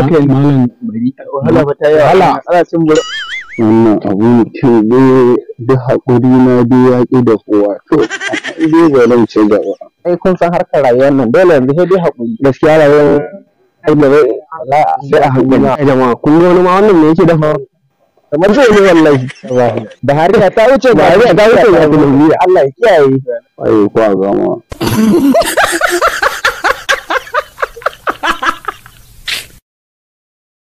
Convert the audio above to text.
aka malam bari wahala ba ta yi wahala. Ana cin bura wannan abu mutum dai duk haƙuri na dai ya ƙi da kowa. To amma dai ba zan ci gaba. Ai kun san harkar rayuwar nan dole yanzu sai dai haƙuri. Gaskiya rayuwar ai da bai sai a haƙuri. Ai jama'a kun ga wani ma wannan ne yake dafa? Kamar zai ne wallahi. Da hariya ta wuce da hariya ta wuce ga Allah ya kiyaye. Ai ko a gama.